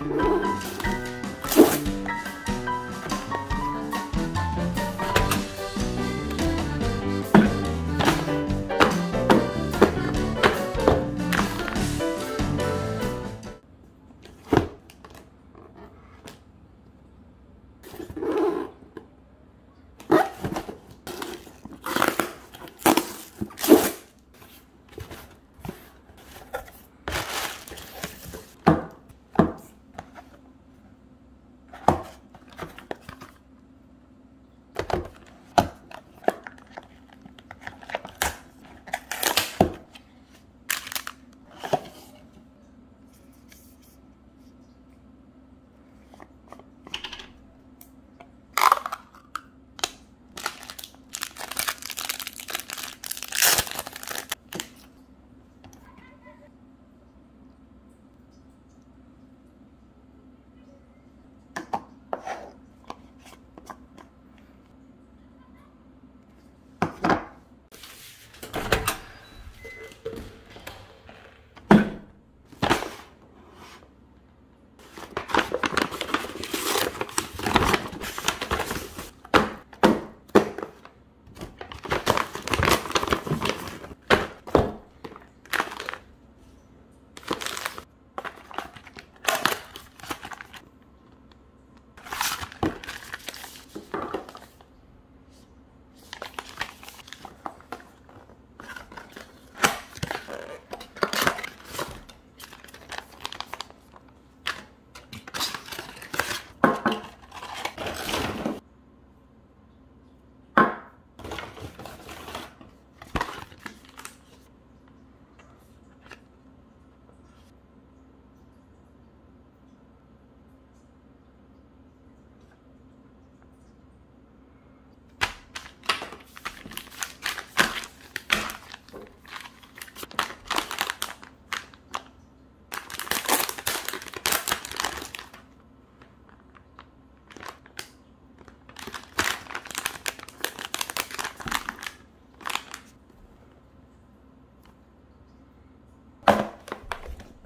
Bye.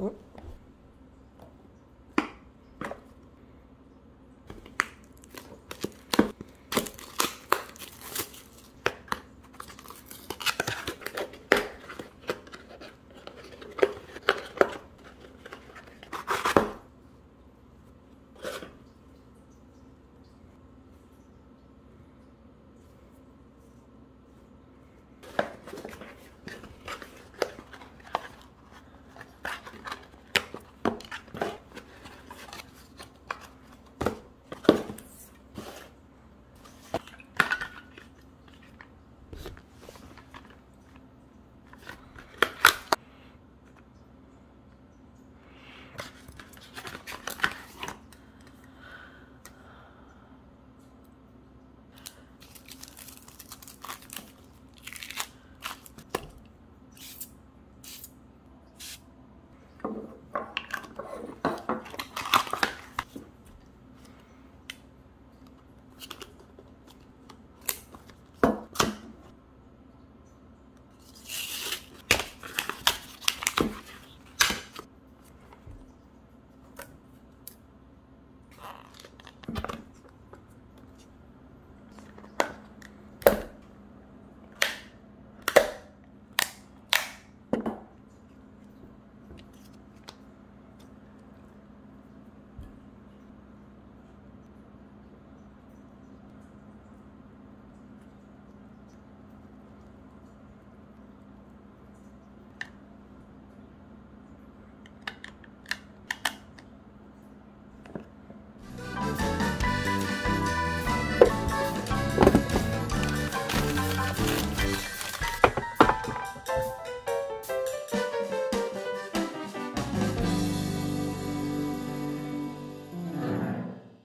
Oui.